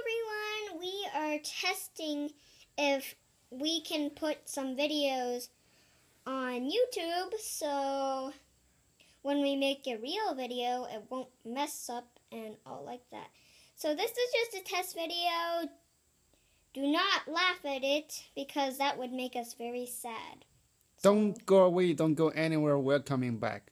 everyone. We are testing if we can put some videos on YouTube so when we make a real video, it won't mess up and all like that. So this is just a test video. Do not laugh at it because that would make us very sad. Don't go away. Don't go anywhere. We're coming back.